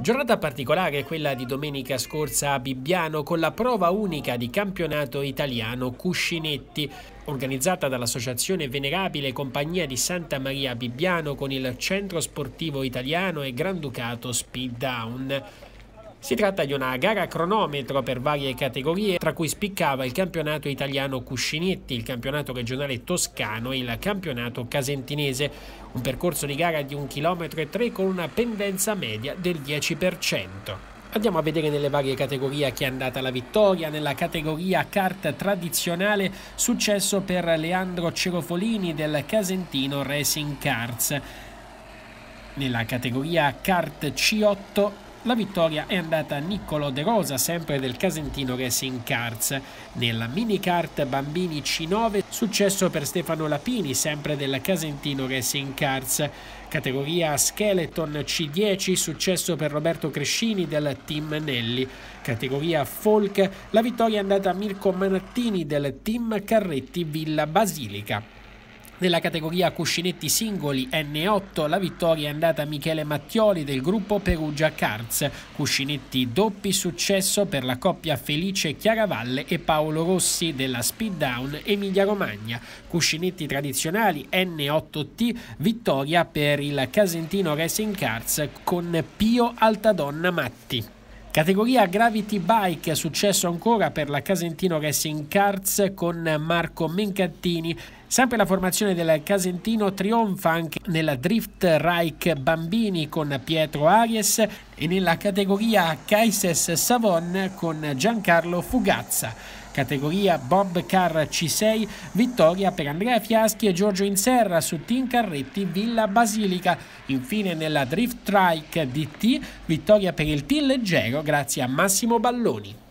Giornata particolare quella di domenica scorsa a Bibbiano con la prova unica di campionato italiano Cuscinetti, organizzata dall'Associazione Venerabile Compagnia di Santa Maria Bibbiano con il Centro Sportivo Italiano e Granducato Speed Down. Si tratta di una gara a cronometro per varie categorie, tra cui spiccava il campionato italiano Cuscinetti, il campionato regionale toscano e il campionato casentinese. Un percorso di gara di 1 km 3 con una pendenza media del 10%. Andiamo a vedere nelle varie categorie chi è andata la vittoria. Nella categoria kart tradizionale, successo per Leandro Cerofolini del Casentino Racing Cars. Nella categoria kart C8, la vittoria è andata a Niccolo De Rosa, sempre del Casentino Racing Cars. Nella minicart Bambini C9, successo per Stefano Lapini, sempre del Casentino Racing Cars. Categoria Skeleton C10, successo per Roberto Crescini del Team Nelli. Categoria Folk, la vittoria è andata a Mirko Manattini del Team Carretti Villa Basilica. Nella categoria cuscinetti singoli N8 la vittoria è andata a Michele Mattioli del gruppo Perugia Cards. Cuscinetti doppi successo per la coppia Felice Chiaravalle e Paolo Rossi della Speed Down Emilia Romagna. Cuscinetti tradizionali N8T vittoria per il Casentino Racing Cards con Pio Altadonna Matti. Categoria Gravity Bike, successo ancora per la Casentino Racing Cards con Marco Mencattini. Sempre la formazione del Casentino trionfa anche nella Drift Reich Bambini con Pietro Aries e nella categoria Kaises Savon con Giancarlo Fugazza. Categoria Bob Car C6, vittoria per Andrea Fiaschi e Giorgio Inserra su Team Carretti Villa Basilica. Infine nella Drift Trike DT, vittoria per il team leggero grazie a Massimo Balloni.